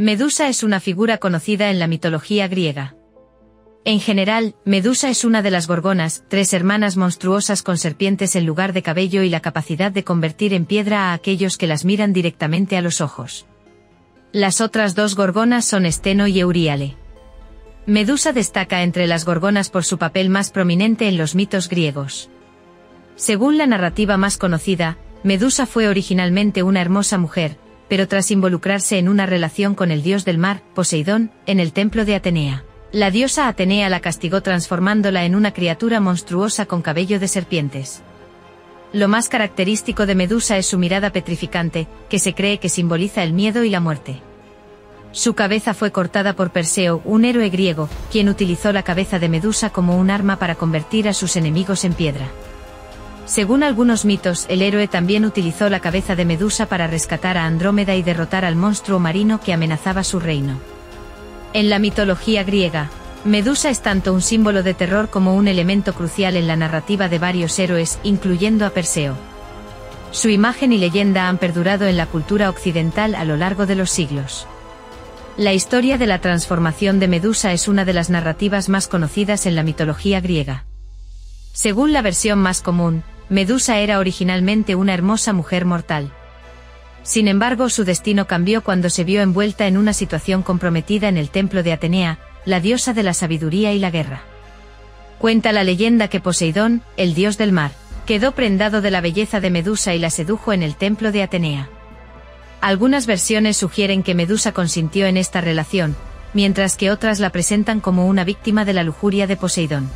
Medusa es una figura conocida en la mitología griega. En general, Medusa es una de las gorgonas, tres hermanas monstruosas con serpientes en lugar de cabello y la capacidad de convertir en piedra a aquellos que las miran directamente a los ojos. Las otras dos gorgonas son Esteno y Euríale. Medusa destaca entre las gorgonas por su papel más prominente en los mitos griegos. Según la narrativa más conocida, Medusa fue originalmente una hermosa mujer, pero tras involucrarse en una relación con el dios del mar, Poseidón, en el templo de Atenea. La diosa Atenea la castigó transformándola en una criatura monstruosa con cabello de serpientes. Lo más característico de Medusa es su mirada petrificante, que se cree que simboliza el miedo y la muerte. Su cabeza fue cortada por Perseo, un héroe griego, quien utilizó la cabeza de Medusa como un arma para convertir a sus enemigos en piedra. Según algunos mitos, el héroe también utilizó la cabeza de Medusa para rescatar a Andrómeda y derrotar al monstruo marino que amenazaba su reino. En la mitología griega, Medusa es tanto un símbolo de terror como un elemento crucial en la narrativa de varios héroes, incluyendo a Perseo. Su imagen y leyenda han perdurado en la cultura occidental a lo largo de los siglos. La historia de la transformación de Medusa es una de las narrativas más conocidas en la mitología griega. Según la versión más común, Medusa era originalmente una hermosa mujer mortal. Sin embargo, su destino cambió cuando se vio envuelta en una situación comprometida en el templo de Atenea, la diosa de la sabiduría y la guerra. Cuenta la leyenda que Poseidón, el dios del mar, quedó prendado de la belleza de Medusa y la sedujo en el templo de Atenea. Algunas versiones sugieren que Medusa consintió en esta relación, mientras que otras la presentan como una víctima de la lujuria de Poseidón.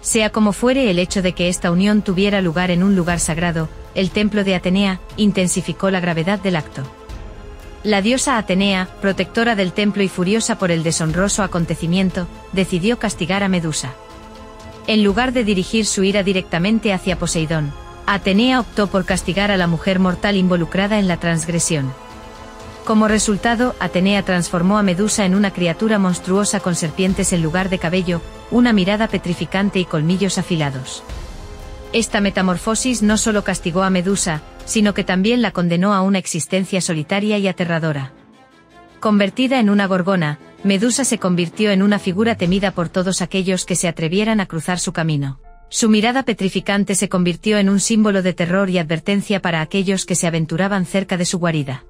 Sea como fuere el hecho de que esta unión tuviera lugar en un lugar sagrado, el templo de Atenea, intensificó la gravedad del acto. La diosa Atenea, protectora del templo y furiosa por el deshonroso acontecimiento, decidió castigar a Medusa. En lugar de dirigir su ira directamente hacia Poseidón, Atenea optó por castigar a la mujer mortal involucrada en la transgresión. Como resultado, Atenea transformó a Medusa en una criatura monstruosa con serpientes en lugar de cabello, una mirada petrificante y colmillos afilados. Esta metamorfosis no solo castigó a Medusa, sino que también la condenó a una existencia solitaria y aterradora. Convertida en una gorgona, Medusa se convirtió en una figura temida por todos aquellos que se atrevieran a cruzar su camino. Su mirada petrificante se convirtió en un símbolo de terror y advertencia para aquellos que se aventuraban cerca de su guarida.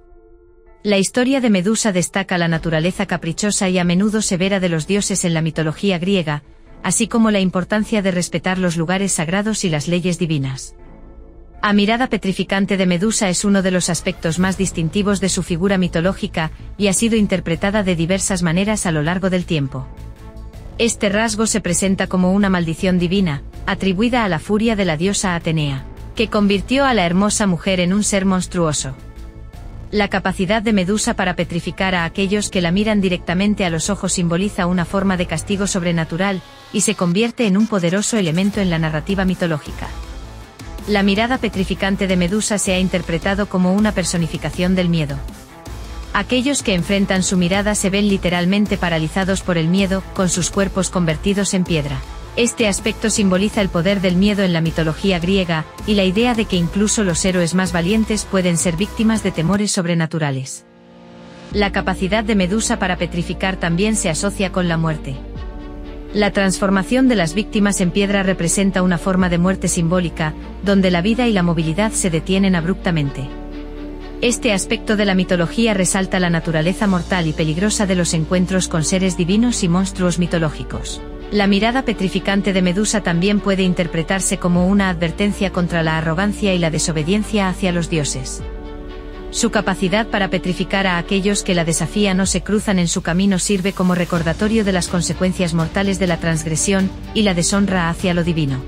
La historia de Medusa destaca la naturaleza caprichosa y a menudo severa de los dioses en la mitología griega, así como la importancia de respetar los lugares sagrados y las leyes divinas. A mirada petrificante de Medusa es uno de los aspectos más distintivos de su figura mitológica, y ha sido interpretada de diversas maneras a lo largo del tiempo. Este rasgo se presenta como una maldición divina, atribuida a la furia de la diosa Atenea, que convirtió a la hermosa mujer en un ser monstruoso. La capacidad de Medusa para petrificar a aquellos que la miran directamente a los ojos simboliza una forma de castigo sobrenatural, y se convierte en un poderoso elemento en la narrativa mitológica. La mirada petrificante de Medusa se ha interpretado como una personificación del miedo. Aquellos que enfrentan su mirada se ven literalmente paralizados por el miedo, con sus cuerpos convertidos en piedra. Este aspecto simboliza el poder del miedo en la mitología griega, y la idea de que incluso los héroes más valientes pueden ser víctimas de temores sobrenaturales. La capacidad de Medusa para petrificar también se asocia con la muerte. La transformación de las víctimas en piedra representa una forma de muerte simbólica, donde la vida y la movilidad se detienen abruptamente. Este aspecto de la mitología resalta la naturaleza mortal y peligrosa de los encuentros con seres divinos y monstruos mitológicos. La mirada petrificante de Medusa también puede interpretarse como una advertencia contra la arrogancia y la desobediencia hacia los dioses. Su capacidad para petrificar a aquellos que la desafían o se cruzan en su camino sirve como recordatorio de las consecuencias mortales de la transgresión y la deshonra hacia lo divino.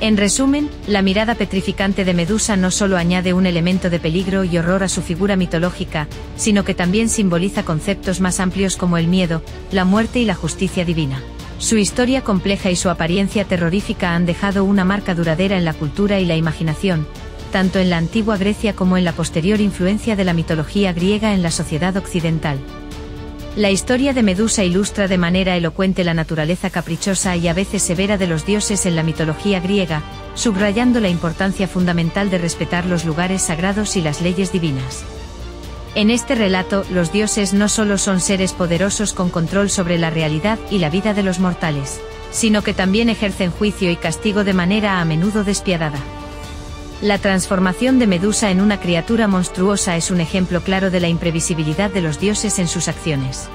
En resumen, la mirada petrificante de Medusa no solo añade un elemento de peligro y horror a su figura mitológica, sino que también simboliza conceptos más amplios como el miedo, la muerte y la justicia divina. Su historia compleja y su apariencia terrorífica han dejado una marca duradera en la cultura y la imaginación, tanto en la antigua Grecia como en la posterior influencia de la mitología griega en la sociedad occidental. La historia de Medusa ilustra de manera elocuente la naturaleza caprichosa y a veces severa de los dioses en la mitología griega, subrayando la importancia fundamental de respetar los lugares sagrados y las leyes divinas. En este relato, los dioses no solo son seres poderosos con control sobre la realidad y la vida de los mortales, sino que también ejercen juicio y castigo de manera a menudo despiadada. La transformación de Medusa en una criatura monstruosa es un ejemplo claro de la imprevisibilidad de los dioses en sus acciones.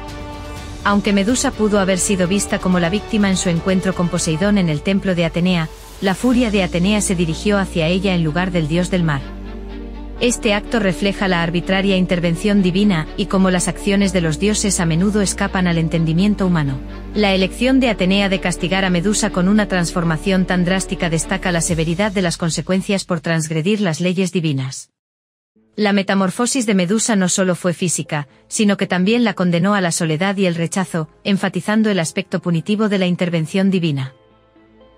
Aunque Medusa pudo haber sido vista como la víctima en su encuentro con Poseidón en el templo de Atenea, la furia de Atenea se dirigió hacia ella en lugar del dios del mar. Este acto refleja la arbitraria intervención divina, y como las acciones de los dioses a menudo escapan al entendimiento humano. La elección de Atenea de castigar a Medusa con una transformación tan drástica destaca la severidad de las consecuencias por transgredir las leyes divinas. La metamorfosis de Medusa no solo fue física, sino que también la condenó a la soledad y el rechazo, enfatizando el aspecto punitivo de la intervención divina.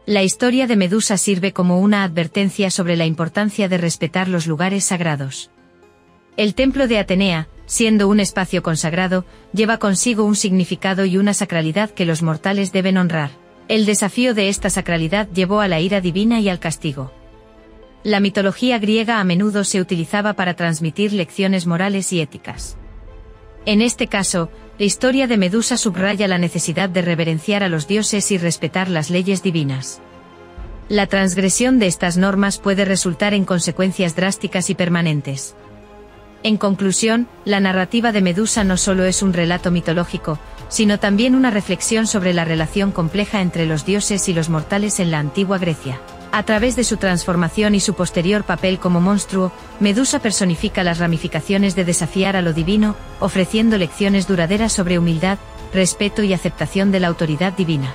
La historia de Medusa sirve como una advertencia sobre la importancia de respetar los lugares sagrados. El templo de Atenea, siendo un espacio consagrado, lleva consigo un significado y una sacralidad que los mortales deben honrar. El desafío de esta sacralidad llevó a la ira divina y al castigo. La mitología griega a menudo se utilizaba para transmitir lecciones morales y éticas. En este caso, la historia de Medusa subraya la necesidad de reverenciar a los dioses y respetar las leyes divinas. La transgresión de estas normas puede resultar en consecuencias drásticas y permanentes. En conclusión, la narrativa de Medusa no solo es un relato mitológico, sino también una reflexión sobre la relación compleja entre los dioses y los mortales en la antigua Grecia. A través de su transformación y su posterior papel como monstruo, Medusa personifica las ramificaciones de desafiar a lo divino, ofreciendo lecciones duraderas sobre humildad, respeto y aceptación de la autoridad divina.